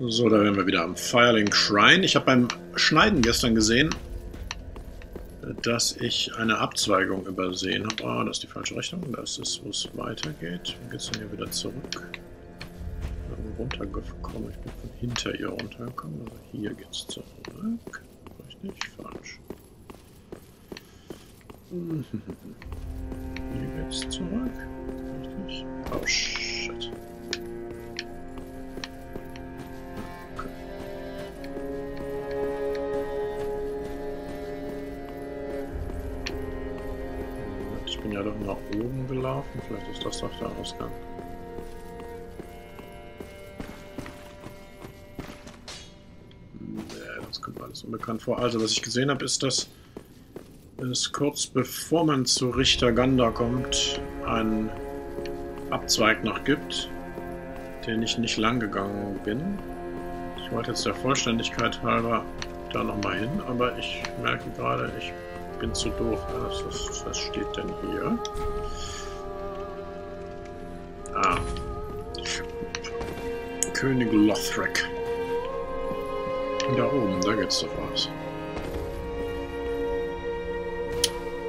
So, da wären wir wieder am Firelink Shrine. Ich habe beim Schneiden gestern gesehen, dass ich eine Abzweigung übersehen habe. Ah, das ist die falsche Richtung. Das ist, wo es weitergeht. Wie geht es denn hier wieder zurück? Ich runtergekommen. Ich bin von hinter ihr runtergekommen. Also hier geht es zurück. Richtig, falsch. Hier geht's zurück. Richtig. Oh, Ja doch nach oben gelaufen. Vielleicht ist das doch der Ausgang. Nee, das kommt alles unbekannt vor. Also, was ich gesehen habe, ist, dass es kurz bevor man zu Richter Ganda kommt, einen Abzweig noch gibt, den ich nicht lang gegangen bin. Ich wollte jetzt der Vollständigkeit halber da nochmal hin, aber ich merke gerade, ich bin zu doof. Was, was, was steht denn hier? Ah. König Lothric. Da oben, da geht's doch raus.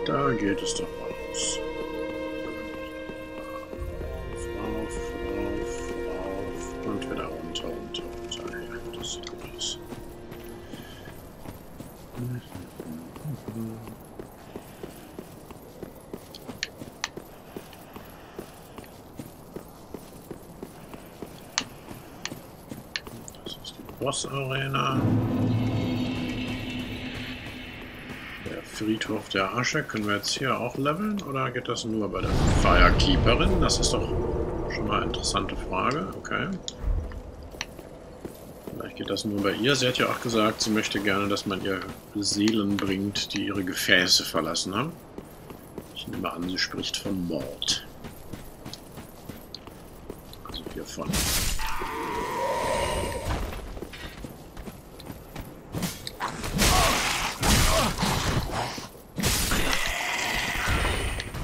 Da geht es doch raus. Auf, auf, auf, auf und wieder runter, runter, runter. Ja, das sieht gut aus. Das ist die Boss-Arena. Der Friedhof der Asche. Können wir jetzt hier auch leveln oder geht das nur bei der Firekeeperin? Das ist doch schon mal eine interessante Frage. Okay. Geht das nur bei ihr. Sie hat ja auch gesagt, sie möchte gerne, dass man ihr Seelen bringt, die ihre Gefäße verlassen haben. Ich nehme an, sie spricht von Mord. Also hiervon.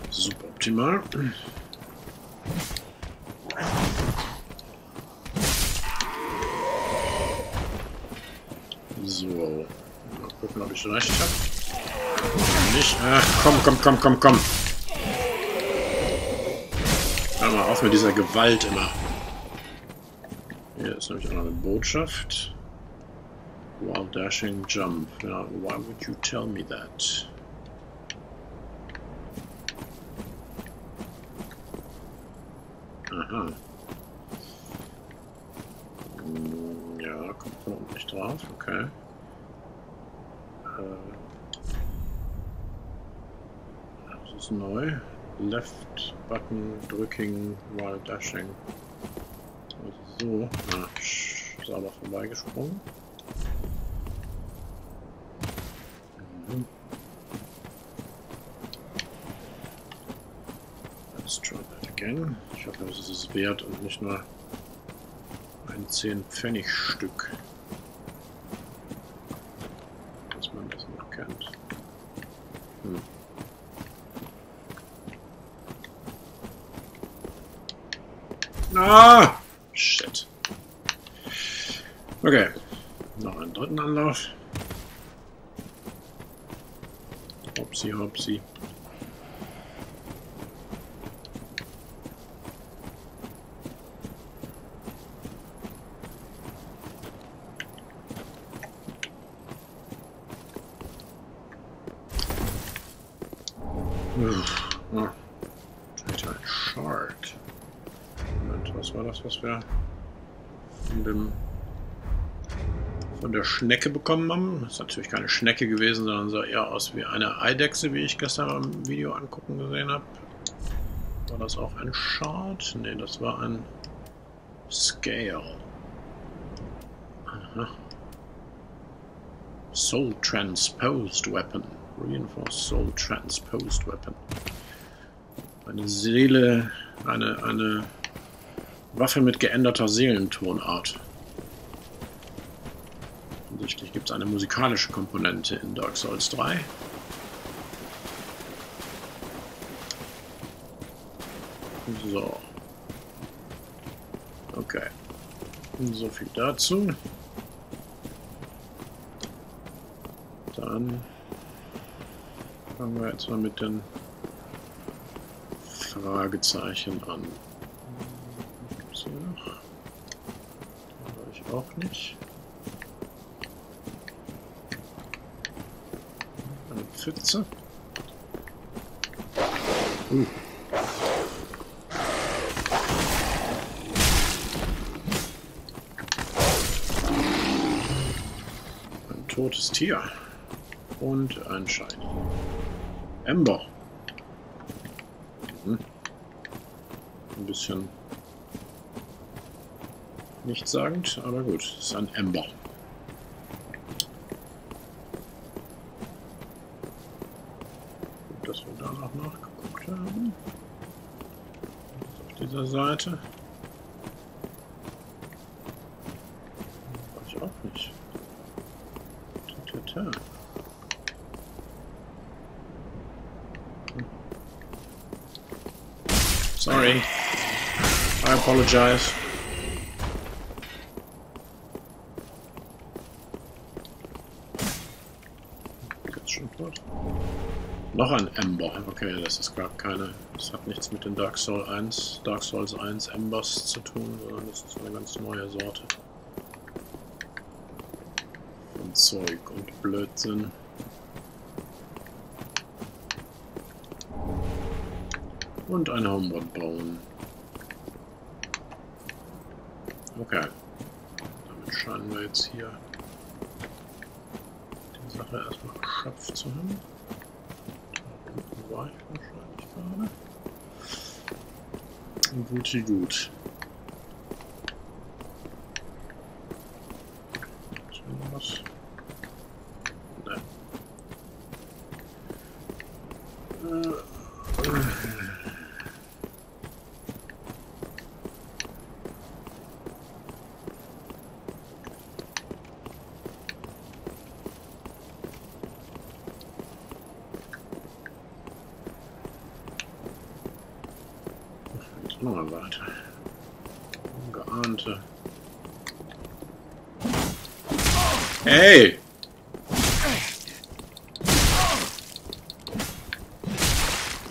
Suboptimal. So. Mal ich recht habe. Nicht. Ach, komm, komm, komm, komm, komm. Hör mal auf mit dieser Gewalt immer. Hier ist nämlich auch noch eine Botschaft. While dashing jump. Ja, why would you tell me that? Aha. Hm, Ja, kommt von unten nicht drauf, okay. Äh, das ist neu. Left Button drücking while dashing. Also so. Ah, sauber vorbeigesprungen. Mhm. Let's try that again. Ich hoffe, das ist es wert und nicht nur ein 10-Pfennig-Stück. Dass man das noch kennt. Hm. Ah! Shit. Okay. Noch einen dritten Anlauf. Hopsi, hopsi. Uff, ah. Traitor Shard. Moment, was war das, was wir von dem von der Schnecke bekommen haben? Das ist natürlich keine Schnecke gewesen, sondern sah eher aus wie eine Eidechse, wie ich gestern im Video angucken gesehen habe. War das auch ein Shard? Ne, das war ein Scale. Aha. Soul Transposed Weapon. Reinforced Soul Transposed Weapon. Eine Seele, eine, eine Waffe mit geänderter Seelentonart. Offensichtlich gibt es eine musikalische Komponente in Dark Souls 3. So. Okay. So viel dazu. Dann fangen wir jetzt mal mit den Fragezeichen an. Gibt's hier noch? War ich auch nicht. Eine Pfütze. Uh. Ein totes Tier. Und ein Schein. Ember. Hm. Ein bisschen nichtssagend, aber gut. Das ist ein Ember. Auf dieser Seite. Ich auch nicht. Tata. Hm. Sorry. I apologize. Noch ein Ember. Okay, das ist gar keine. Das hat nichts mit den Dark Souls 1, Dark Souls 1 Embers zu tun, sondern das ist eine ganz neue Sorte. Von Zeug und Blödsinn. Und ein Homeboard bauen. Okay. Damit scheinen wir jetzt hier die Sache erstmal geschöpft zu haben. Gerade. Guti gut. Ist hier noch was? Ne. Äh. Jetzt noch weiter. Ungeahnte. Hey!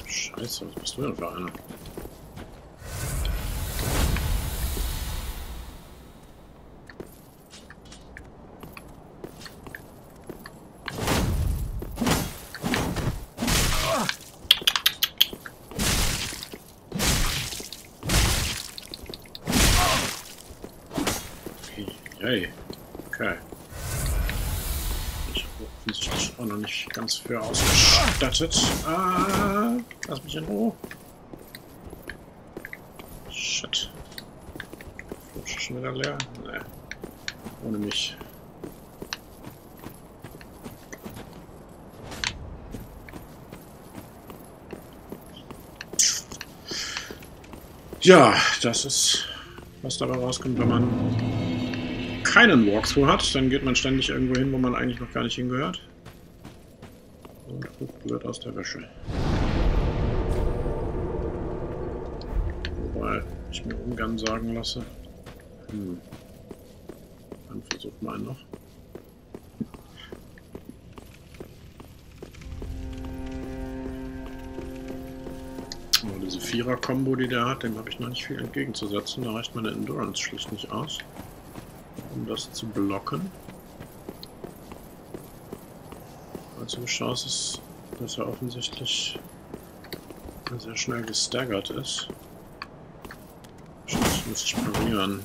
Scheiße, was bist du denn für einer? Hey, okay. Ich habe offensichtlich auch noch nicht ganz für ausgestattet. Ah, lass mich in Ruhe. Shit. Flasche schon wieder leer? Nee. Ohne mich. Ja, das ist, was dabei rauskommt, wenn man keinen Walkthrough hat, dann geht man ständig irgendwo hin, wo man eigentlich noch gar nicht hingehört. Aus der Wäsche. Wobei ich mir ungern sagen lasse. Hm. Dann versucht mal noch. Diese Vierer-Kombo, die der hat, dem habe ich noch nicht viel entgegenzusetzen. Da reicht meine Endurance schlicht nicht aus um das zu blocken. Also Chance ist, dass er offensichtlich sehr schnell gestaggert ist. Wahrscheinlich muss ich parieren.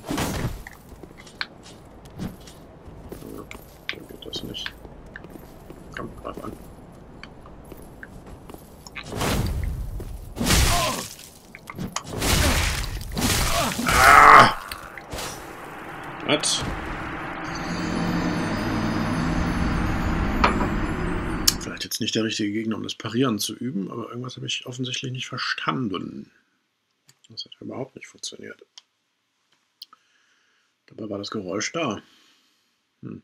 Ja, dann geht das nicht. Komm, greif an. Ah! Was? Vielleicht jetzt nicht der richtige Gegner, um das Parieren zu üben, aber irgendwas habe ich offensichtlich nicht verstanden. Das hat überhaupt nicht funktioniert. Dabei war das Geräusch da. Hm.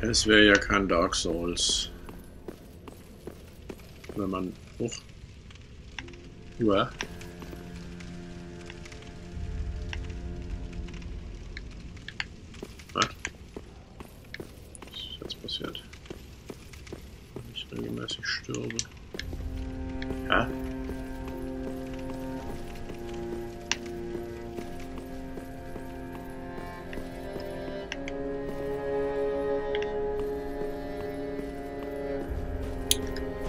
Es wäre ja kein Dark Souls. wenn man hoch. Ja. Regelmäßig stürbe. Ja?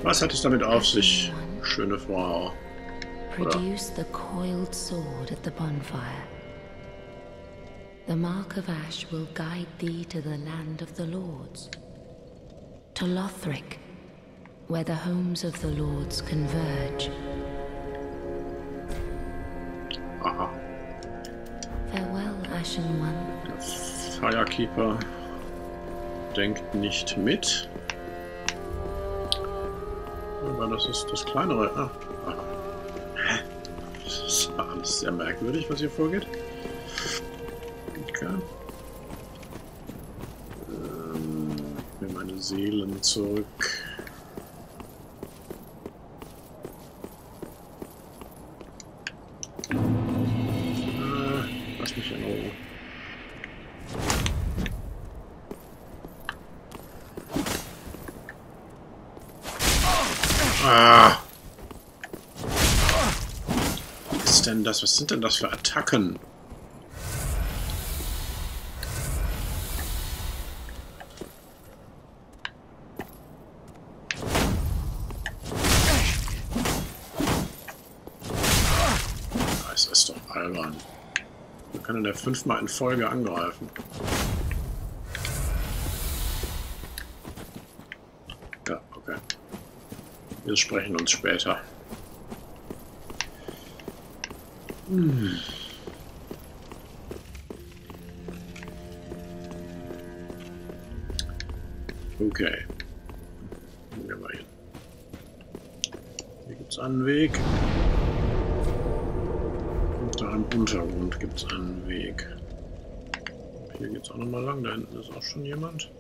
Was hat es damit auf sich, schöne Frau? Produce the coiled sword at the bonfire. The mark of ash will guide thee to the land of the lords. To Lothric, where the homes of the lords converge. Aha. Farewell, Ashen One. Firekeeper denkt nicht mit. Aber das ist das kleinere. Ah. Das ist alles sehr merkwürdig, was hier vorgeht. Okay. Ähm, ich mir meine Seelen zurück. Das? Was sind denn das für Attacken? Das ist doch albern. Wir können der fünfmal in Folge angreifen. Ja, okay. Wir sprechen uns später. Hm. Okay. Gehen wir mal hin. Hier gibt es einen Weg. Und da im Untergrund gibt es einen Weg. Hier geht es auch nochmal lang. Da hinten ist auch schon jemand.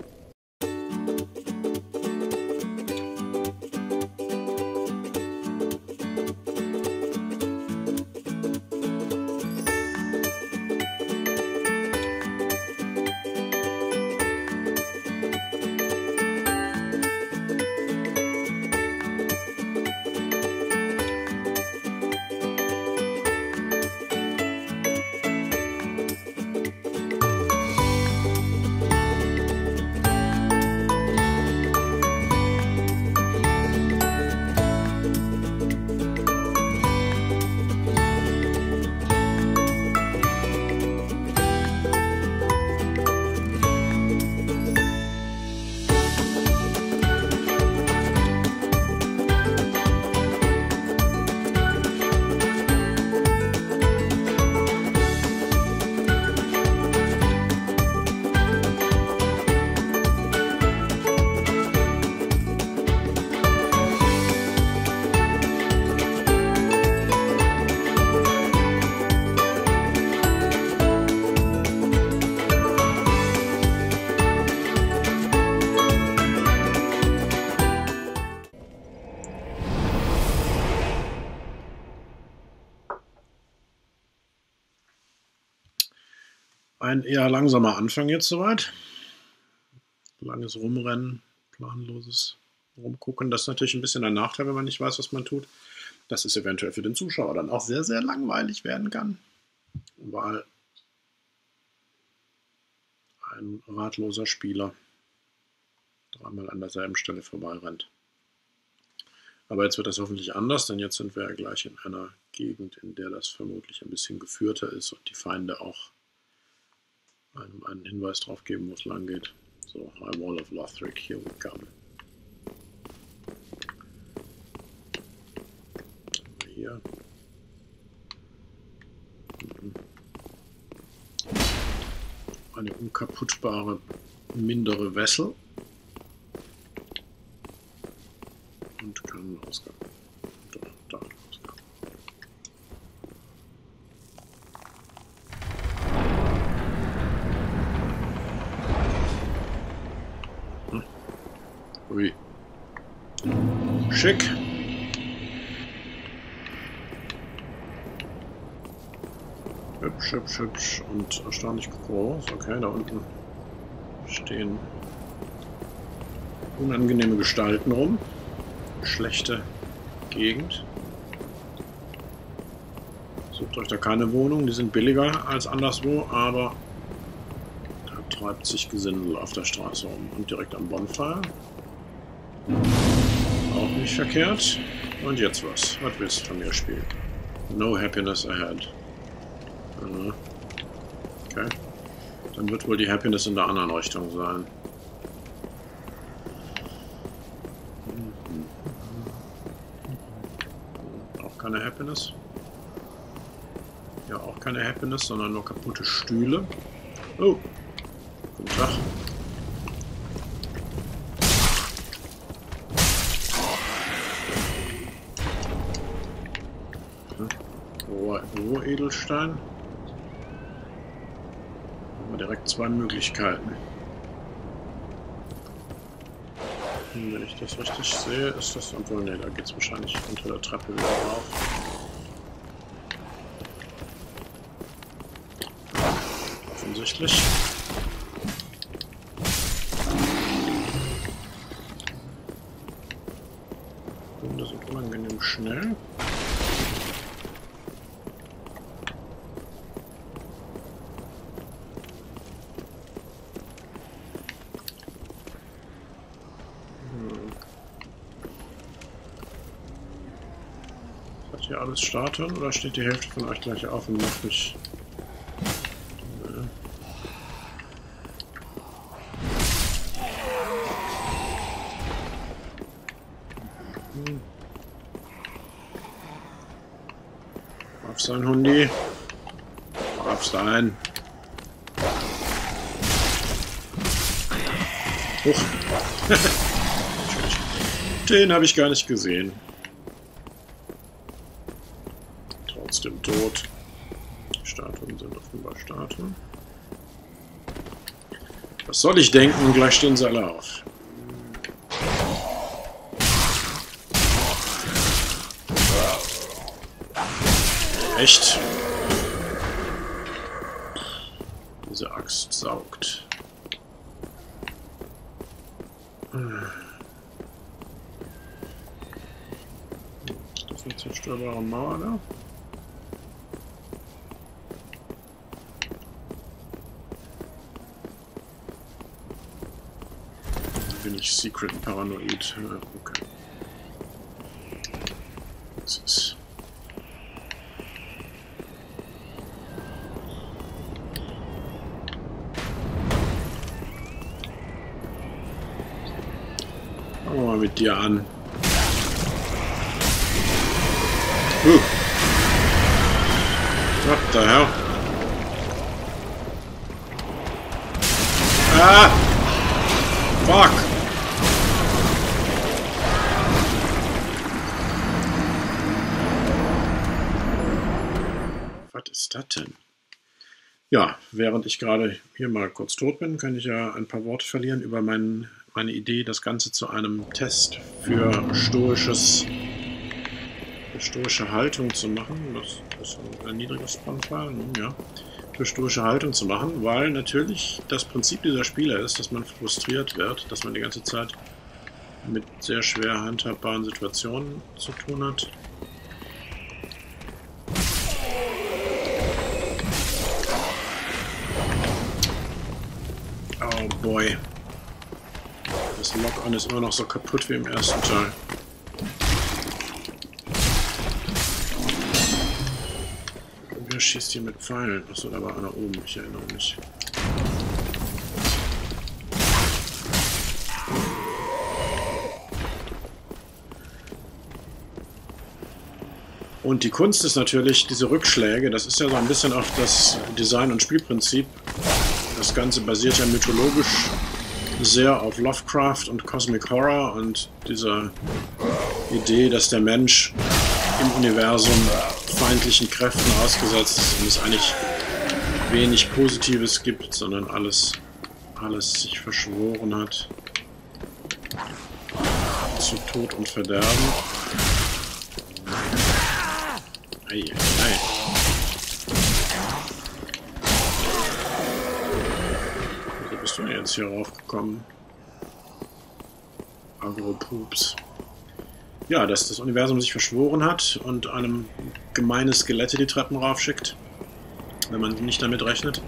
Ein eher langsamer Anfang jetzt soweit. Langes Rumrennen, planloses Rumgucken. Das ist natürlich ein bisschen ein Nachteil, wenn man nicht weiß, was man tut. Dass es eventuell für den Zuschauer dann auch sehr, sehr langweilig werden kann. Weil ein ratloser Spieler dreimal an derselben Stelle vorbeirennt. Aber jetzt wird das hoffentlich anders, denn jetzt sind wir ja gleich in einer Gegend, in der das vermutlich ein bisschen geführter ist und die Feinde auch einem einen Hinweis darauf geben, wo es lang geht. So, High Wall of Lothric, here we come. Hier. Mhm. Eine unkaputtbare, mindere Wessel. Und keinen Ausgang. Schick. Hübsch, hübsch, hübsch und erstaunlich groß. Okay, da unten stehen unangenehme Gestalten rum. Schlechte Gegend. Sucht euch da keine Wohnung, die sind billiger als anderswo, aber da treibt sich Gesindel auf der Straße rum und direkt am Bonfire. Auch nicht verkehrt. Und jetzt was? Was willst du von mir spielen? No happiness ahead. Okay. Dann wird wohl die Happiness in der anderen Richtung sein. Auch keine Happiness. Ja, auch keine Happiness, sondern nur kaputte Stühle. Oh. Guten Tag. Rohedelstein. Haben wir direkt zwei Möglichkeiten. Und wenn ich das richtig sehe, ist das... Obwohl, ne, da geht es wahrscheinlich unter der Treppe wieder rauf. Offensichtlich. Hunde sind unangenehm schnell. Alles starten oder steht die Hälfte von euch gleich auf und macht mich... Auf sein Hundi. Auf sein. Huch. Den habe ich gar nicht gesehen. trotzdem tot. Statuen sind offenbar Statuen. Was soll ich denken? Gleich stehen sie alle auf. Echt? Diese Axt saugt. Das ist eine zerstörbare Mauer da. Secret Paranoid. Okay. Mal mit dir an. Uh. What the hell? Ah! Fuck! Ist das denn? Ja, während ich gerade hier mal kurz tot bin, kann ich ja ein paar Worte verlieren über mein, meine Idee, das Ganze zu einem Test für stoisches, stoische Haltung zu machen. Das, ist ein niedriges Spannfall, ja. Für stoische Haltung zu machen, weil natürlich das Prinzip dieser Spiele ist, dass man frustriert wird, dass man die ganze Zeit mit sehr schwer handhabbaren Situationen zu tun hat Oh boy. Das Lock-on ist immer noch so kaputt wie im ersten Teil. Wer schießt hier mit Pfeilen? Achso, da war einer oben, ich erinnere mich. Und die Kunst ist natürlich, diese Rückschläge, das ist ja so ein bisschen auch das Design- und Spielprinzip das Ganze basiert ja mythologisch sehr auf Lovecraft und Cosmic Horror und dieser Idee, dass der Mensch im Universum feindlichen Kräften ausgesetzt ist und es eigentlich wenig Positives gibt, sondern alles, alles sich verschworen hat zu Tod und Verderben. Ei, ei, ei. Jetzt hier raufgekommen? Agro-Pups. Ja, dass das Universum sich verschworen hat und einem gemeine Skelette die Treppen raufschickt. Wenn man nicht damit rechnet.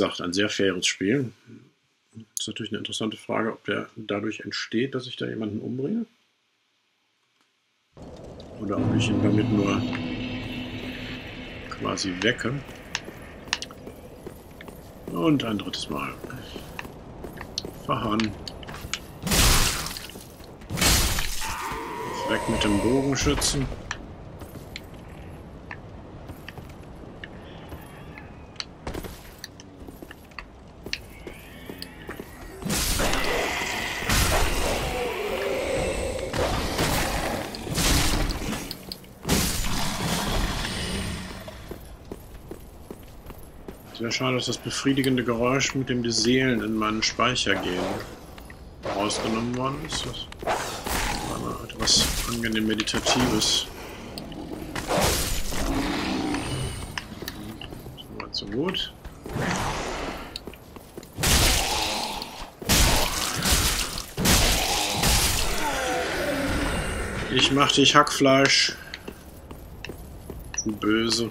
Gesagt, ein sehr faires Spiel. Das ist natürlich eine interessante Frage, ob der dadurch entsteht, dass ich da jemanden umbringe. Oder ob ich ihn damit nur quasi wecke. Und ein drittes Mal. Verharren. Weg mit dem Bogenschützen. Schade, dass das befriedigende Geräusch, mit dem die Seelen in meinen Speicher gehen, rausgenommen worden ist. Das war etwas angenehm Meditatives. Soweit so gut. Ich mach dich Hackfleisch. Du Böse.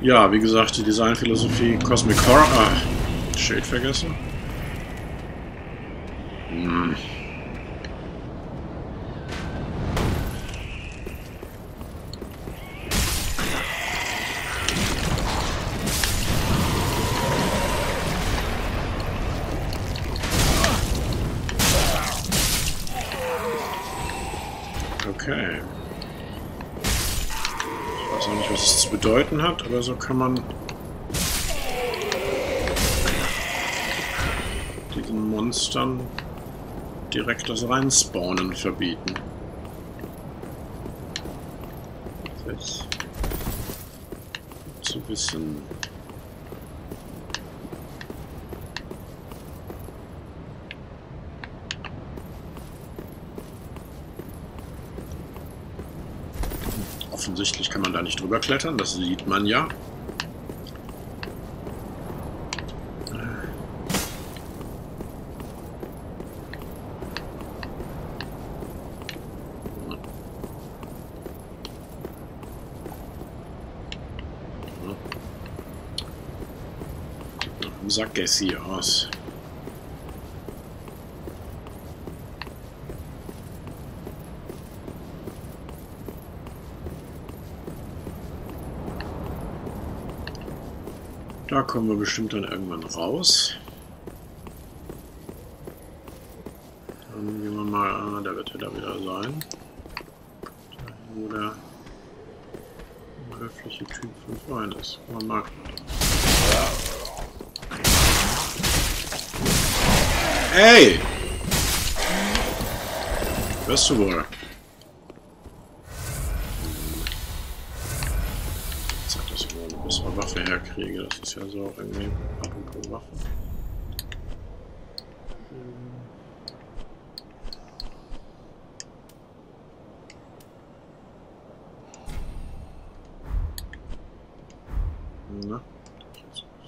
Ja, wie gesagt, die Designphilosophie Cosmic Horror. Ah, Shade vergessen. Hm. Okay. Ich weiß auch nicht, was es zu bedeuten hat, aber so kann man diesen Monstern direkt das Reinspawnen verbieten. Das zu wissen. Offensichtlich kann man da nicht drüber klettern, das sieht man ja. Sackgasse aus. Da kommen wir bestimmt dann irgendwann raus. Dann gehen wir mal, ah, der wird ja da wieder sein. Wo der höfliche Typ von vorhin ist. Wir mal. Ey! Wirst du wohl? Herkriege. Das ist ja so irgendwie apropos Waffe. Na,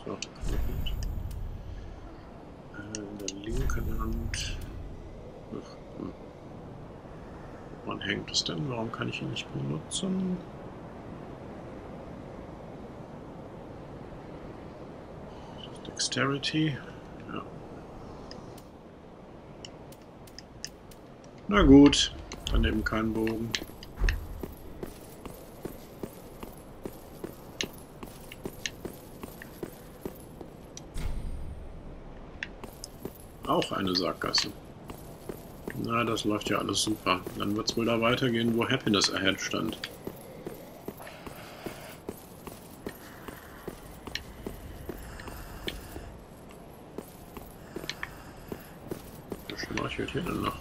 so, gut. in der linken Hand. Hm. Wann hängt es denn? Warum kann ich ihn nicht benutzen? Dexterity. Ja. Na gut, dann eben kein Bogen. Auch eine Sackgasse. Na, das läuft ja alles super. Dann wird es wohl da weitergehen, wo Happiness Ahead stand. Fehlt hier denn noch?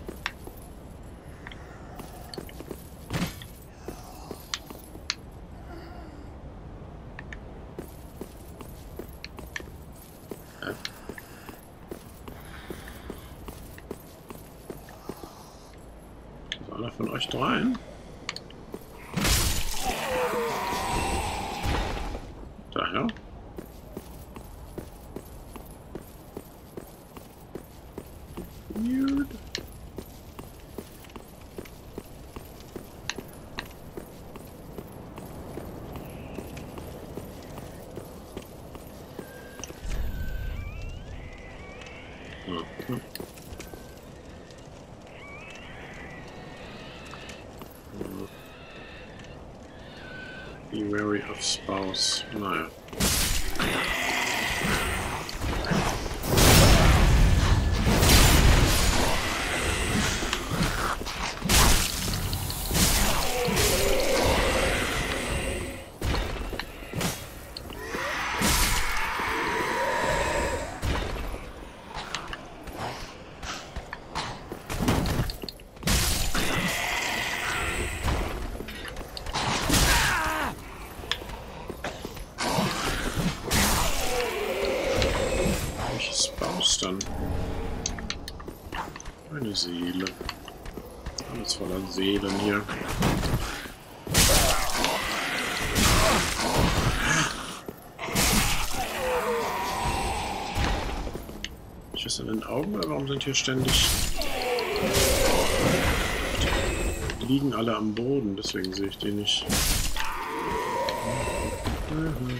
Äh. Ist einer von euch dreien? Daher? Weird. Mhm. Be wary of spouse. Naja. Welches Spouse dann? Eine Seele. Voller Seelen hier. Ich was in den Augen oder warum sind hier ständig. Die liegen alle am Boden, deswegen sehe ich die nicht. Mhm.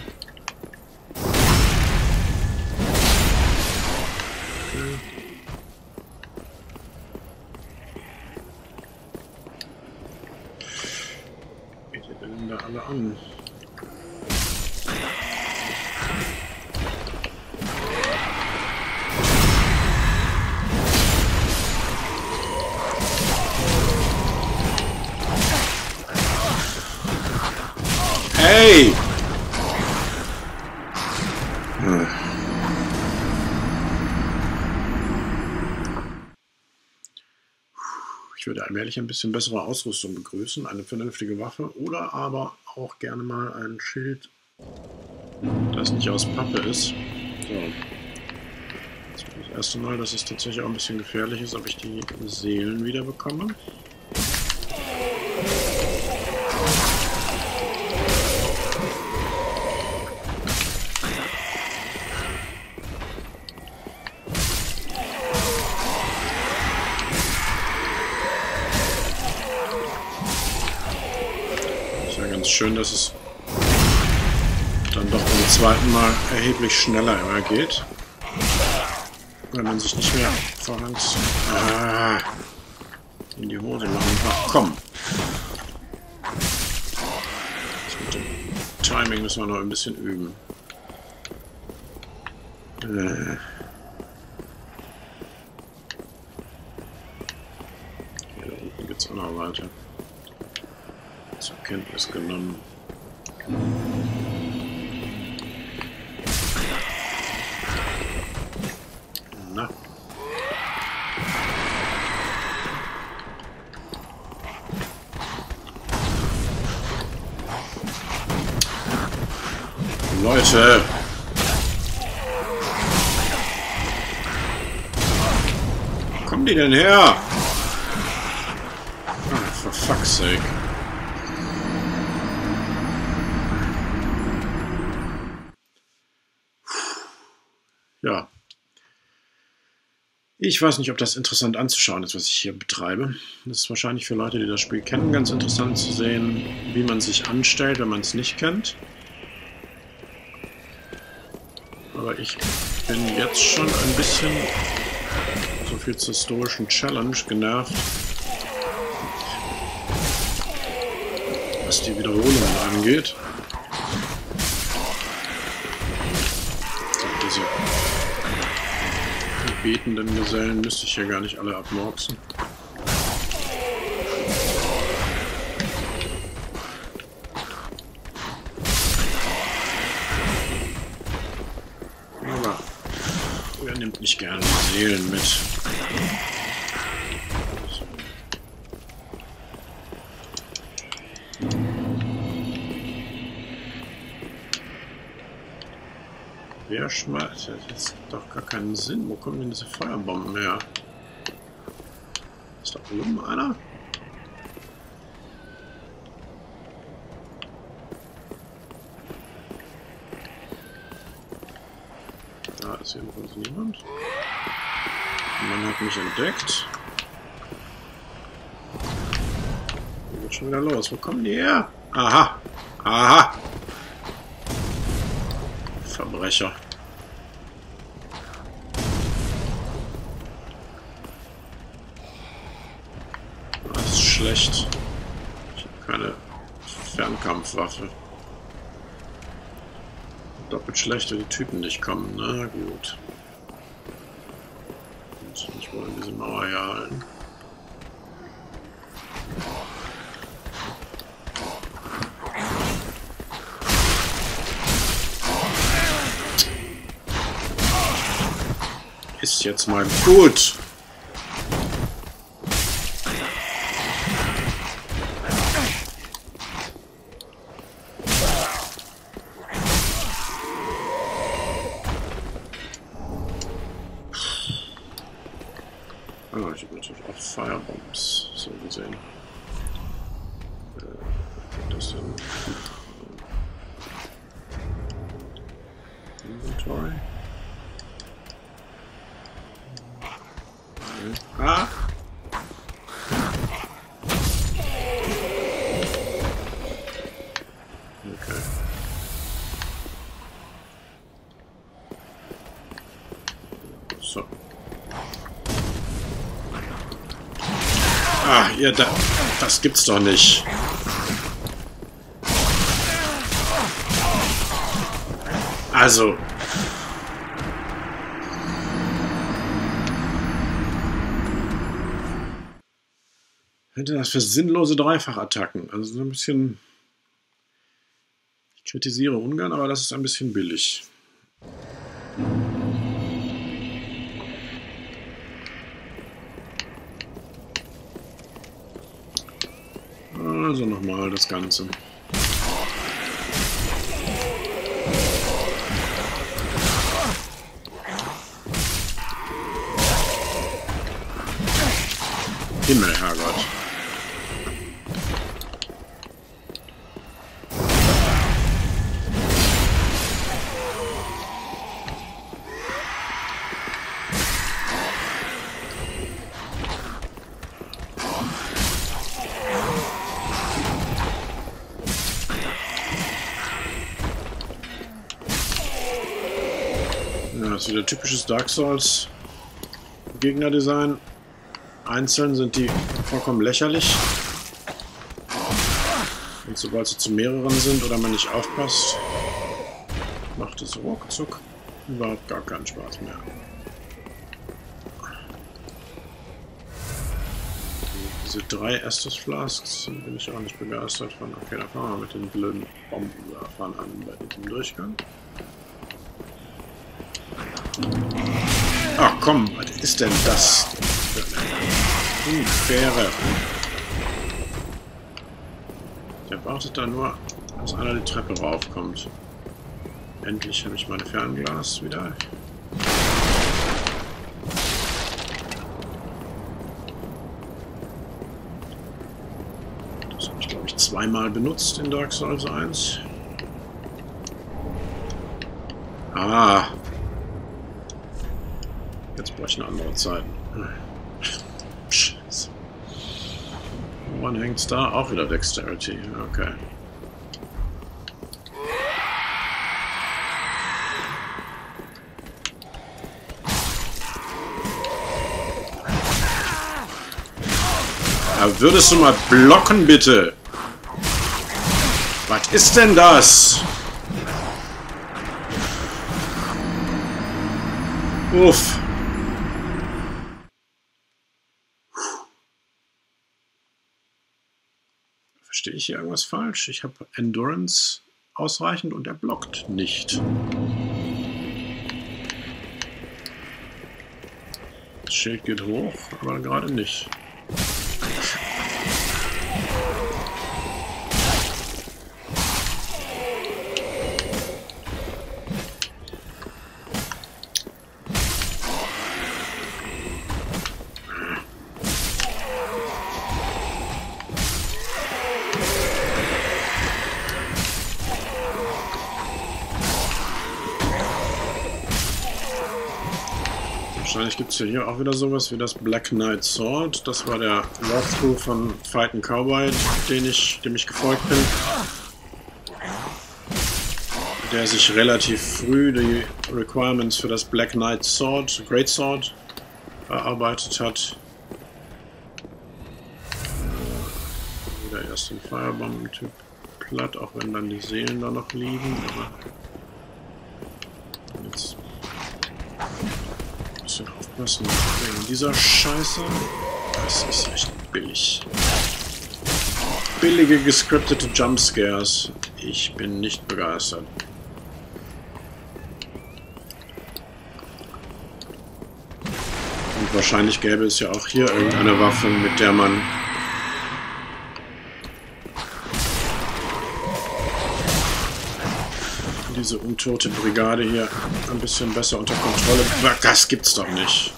Allmählich ein bisschen bessere Ausrüstung begrüßen, eine vernünftige Waffe oder aber auch gerne mal ein Schild, das nicht aus Pappe ist. So. Das ist das erste Mal, dass es tatsächlich auch ein bisschen gefährlich ist, ob ich die Seelen wieder bekomme. Schön, dass es dann doch beim zweiten Mal erheblich schneller immer geht. Wenn man sich nicht mehr vorhangs ah, in die Hose machen. Ach komm! Das mit dem Timing müssen wir noch ein bisschen üben. Äh. Hier unten geht's auch noch weiter. Zur Kenntnis genommen. Na. Leute! Wo kommen die denn her? Ja. Ich weiß nicht, ob das interessant anzuschauen ist, was ich hier betreibe. Das ist wahrscheinlich für Leute, die das Spiel kennen, ganz interessant zu sehen, wie man sich anstellt, wenn man es nicht kennt. Aber ich bin jetzt schon ein bisschen, so viel zur historischen Challenge, genervt, was die Wiederholungen angeht. Betenden Gesellen müsste ich ja gar nicht alle abmorksen. Aber wer nimmt nicht gerne Seelen mit? Schmeißt? Das hat doch gar keinen Sinn. Wo kommen denn diese Feuerbomben her? Ist da oben einer? Da ist jedenfalls niemand. Man hat mich entdeckt. Geht schon wieder los. Wo kommen die her? Aha. Aha. Verbrecher. Das ist schlecht. Ich habe keine Fernkampfwaffe. Doppelt schlecht, wenn die Typen nicht kommen. Na gut. Und ich wollte diese Mauer hier halten. Ist jetzt mal gut. Ah, ich habe natürlich auch Firebombs, so gesehen. Äh, das denn? Inventory. Ah! Okay. So. Ah, ihr da. Das gibt's doch nicht. Also. Hätte das für sinnlose Dreifachattacken. Also so ein bisschen. Ich kritisiere Ungarn, aber das ist ein bisschen billig. Also nochmal das Ganze. Typisches Dark Souls Gegnerdesign. Einzeln sind die vollkommen lächerlich. Und sobald sie zu mehreren sind oder man nicht aufpasst, macht es ruckzuck überhaupt gar keinen Spaß mehr. Diese drei Estus Flasks bin ich auch nicht begeistert von. Okay, dann fangen wir mit den blöden Bombenwerfern an bei diesem Durchgang. Komm, was ist denn das? Unfaire. Der wartet da nur, dass einer die Treppe raufkommt. Endlich habe ich meine Fernglas wieder. Das habe ich, glaube ich, zweimal benutzt in Dark Souls 1. Ah. Jetzt brauche ich eine andere Zeit. Scheiße. Woran hängt es da? Auch wieder Dexterity. Okay. Ja, würdest du mal blocken, bitte? Was ist denn das? Uff. Verstehe ich hier irgendwas falsch? Ich habe Endurance ausreichend und er blockt nicht. Das Schild geht hoch, aber gerade nicht. Wahrscheinlich gibt es ja hier auch wieder sowas wie das Black Knight Sword. Das war der Walkthrough von Fight and Cowboy, den ich, dem ich gefolgt bin. Der sich relativ früh die Requirements für das Black Knight Sword, Great Sword, erarbeitet hat. Wieder erst den Firebomb-Typ platt, auch wenn dann die Seelen da noch liegen. Aber jetzt ein bisschen aufpassen wegen dieser Scheiße. Das ist echt billig. Billige gescriptete Jumpscares. Ich bin nicht begeistert. Und wahrscheinlich gäbe es ja auch hier irgendeine Waffe, mit der man diese untote Brigade hier ein bisschen besser unter Kontrolle. Das gibt's doch nicht.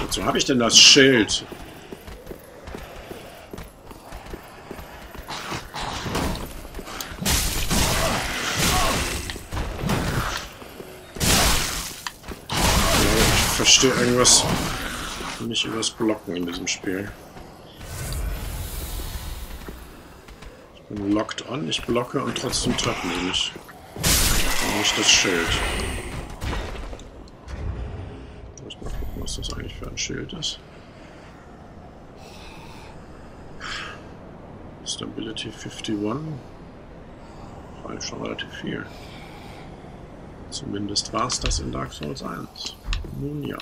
Wozu habe ich denn das Schild? Ich verstehe irgendwas nicht übers Blocken in diesem Spiel. Locked on, ich blocke und trotzdem treffen die nicht. Und nicht das Schild. Ich muss mal gucken, was das eigentlich für ein Schild ist. Stability 51. War schon relativ viel. Zumindest war es das in Dark Souls 1. Nun ja.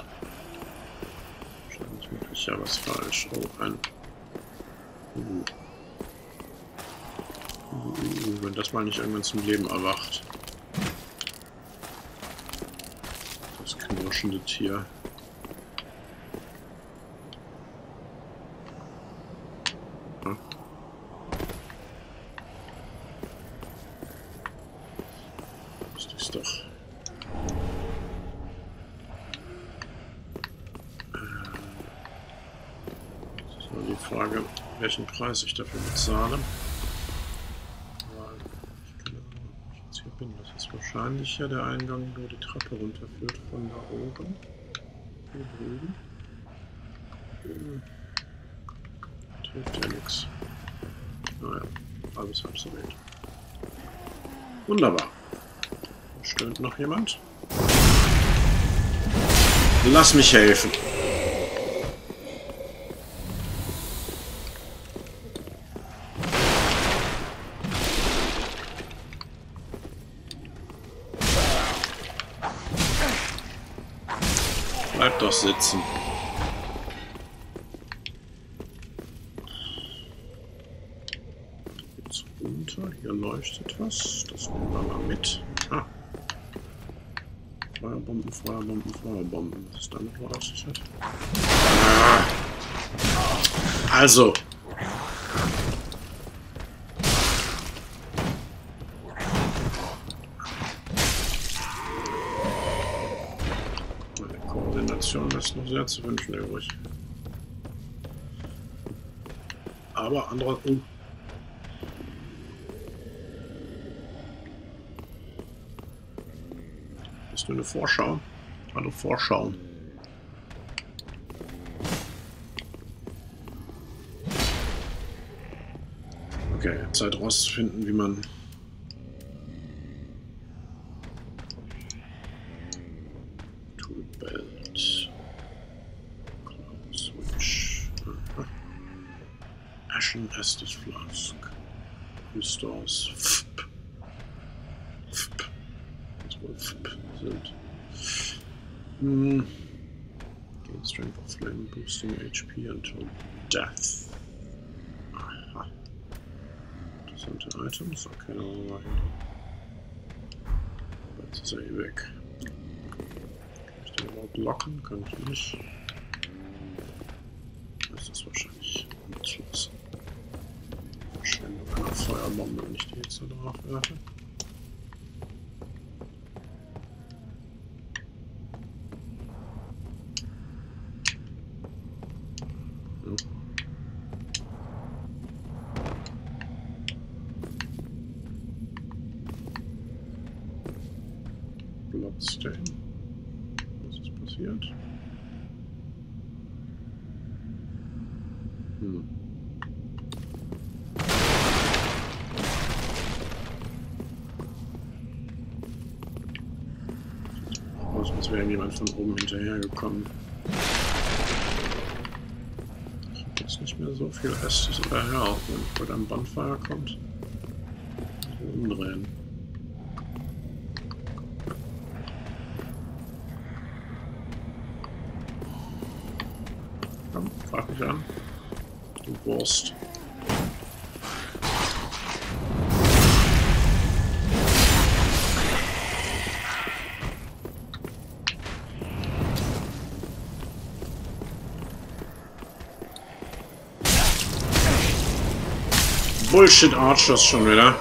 Wahrscheinlich mache ich ja was falsch. Oh, ein... Uh. Wenn das mal nicht irgendwann zum Leben erwacht. Das knirschende Tier. Ja. Das doch... Äh, das ist nur die Frage, welchen Preis ich dafür bezahle. Wahrscheinlich ja der Eingang, wo die Treppe runterführt von da oben. Hier drüben. Hm. Hilft ja nichts. Naja, alles halb so wild. Wunderbar. Stöhnt noch jemand? Lass mich helfen. Bleib doch sitzen. Jetzt runter. Hier leuchtet was. Das nehmen wir mal mit. Ah. Feuerbomben, Feuerbomben, Feuerbomben. Was ist damit leuchtet? Ah. Also, sehr zu wünschen übrig. Aber andere... Uh. Bist du eine Vorschau? Hallo Vorschau. Okay, Zeit rauszufinden, wie man Okay, dann wollen wir mal hin. Jetzt ist er hier weg. Kann ich den überhaupt locken? Kann ich nicht. Das ist wahrscheinlich nutzlos. Feuerbombe, wenn ich die jetzt da drauf werfe. Hm. Bloodstain. passiert? Hm. Aus, jemand von oben hinterhergekommen. Ich habe jetzt nicht mehr so viel Restes oder Health, wenn heute ein Bonfire kommt. Umdrehen. Komm, frag mich an. Du Wurst. Bullshit Archers schon wieder.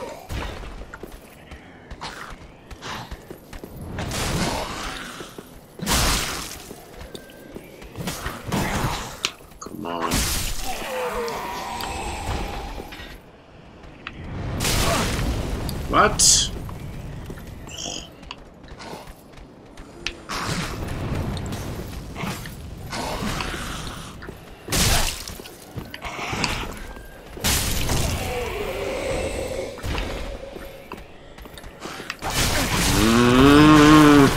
What? Mm.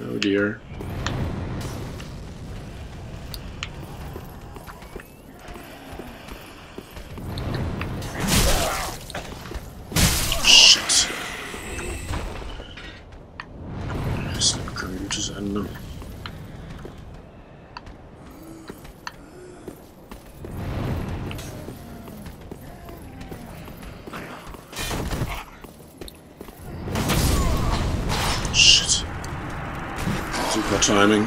Oh dear. Shit. Das ist kein gutes Ende. Shit. Super Timing.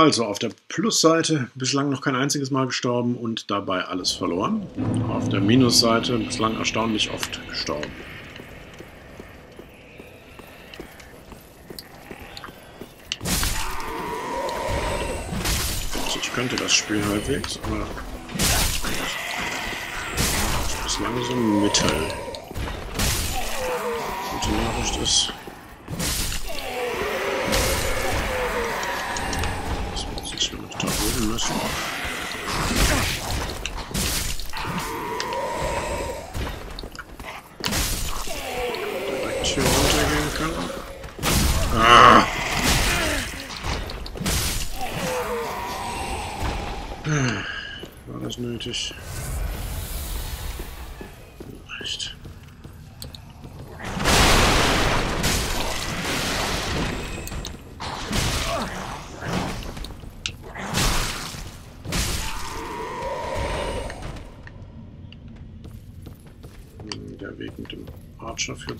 Also auf der Plusseite bislang noch kein einziges Mal gestorben und dabei alles verloren. Auf der Minusseite bislang erstaunlich oft gestorben. Also ich könnte das Spiel halbwegs, aber bislang so mittel. Gute Nachricht ist, noch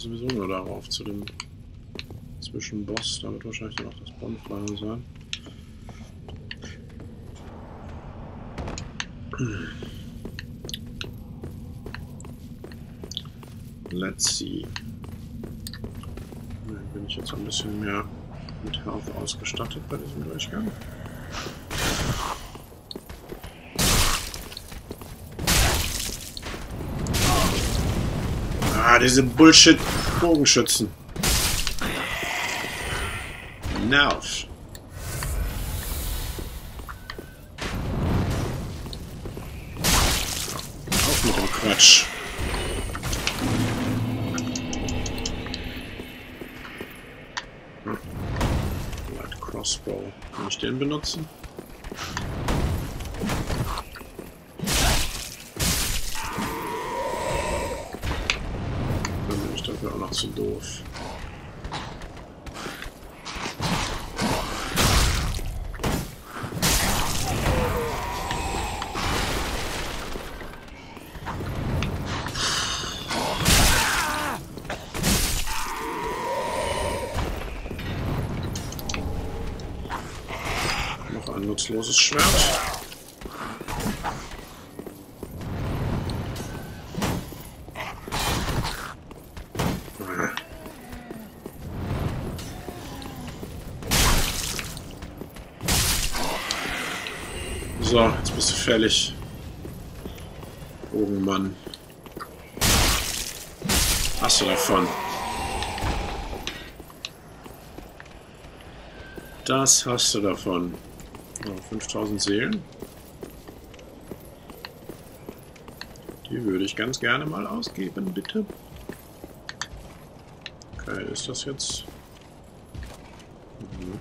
Sowieso nur darauf, zu dem Zwischenboss. Da wird wahrscheinlich dann auch das Bonfire sein. Let's see. Bin ich jetzt ein bisschen mehr mit Health ausgestattet bei diesem Durchgang. Diese Bullshit-Bogenschützen. Nerv. Auf mit dem Quatsch. Hm. Light Crossbow. Kann ich den benutzen? Dann bin ich zu doof. Noch ein nutzloses Schwert. Ah. Du fällig. Bogenmann. Hast du davon? Das hast du davon. Oh, 5000 Seelen. Die würde ich ganz gerne mal ausgeben, bitte. Okay, ist das jetzt... Mhm.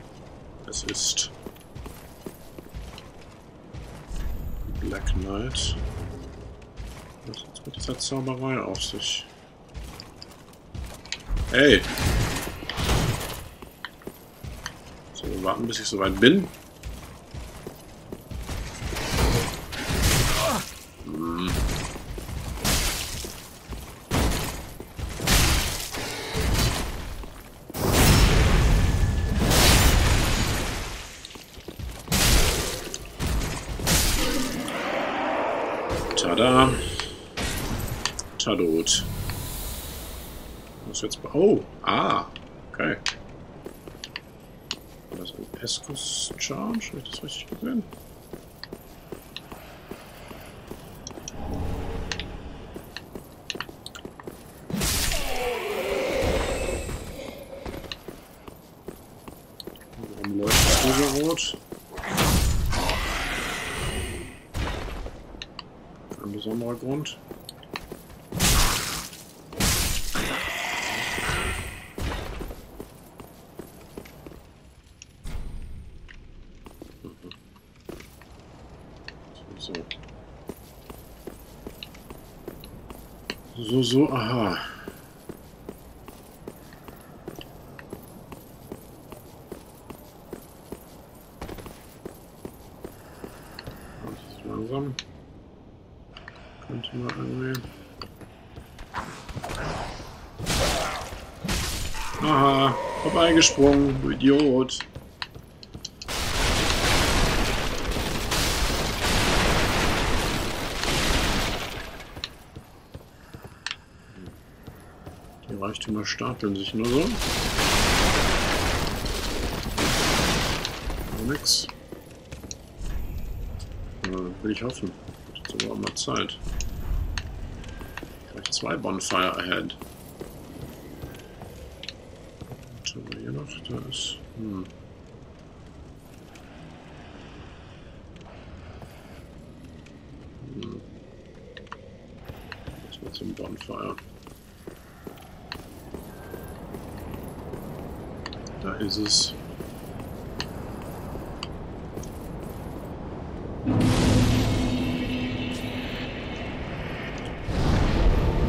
Es ist... Black Knight. Was dieser Zauberei auf sich? Hey! So, warten, bis ich soweit bin. Was jetzt... Oh, ah, okay. War das ein Pescus Charge? Habe ich das richtig gesehen? Warum leuchtet dieser rot? Ein besonderer Grund. So. So, aha. Langsam. Könnte man irgendwie... Aha, vorbeigesprungen, du Idiot. Reichtümer stapeln sich nur so. Nix. Ja, will ich hoffen. Jetzt aber auch mal Zeit. Vielleicht zwei Bonfire ahead. Was haben wir hier noch? Da ist. Hm. Hm. Das war zum Bonfire. Ist es.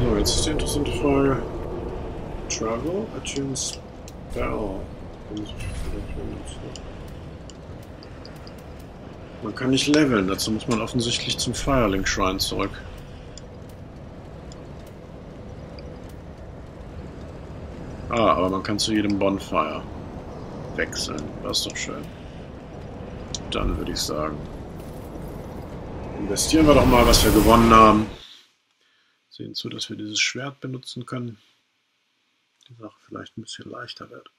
So, jetzt ist die interessante Frage. Travel, Attune Spell. Man kann nicht leveln, dazu muss man offensichtlich zum Firelink Shrine zurück. Ah, aber man kann zu jedem Bonfire wechseln. Das ist doch schön. Dann würde ich sagen, investieren wir doch mal, was wir gewonnen haben. Sehen zu, dass wir dieses Schwert benutzen können. Die Sache vielleicht ein bisschen leichter wird.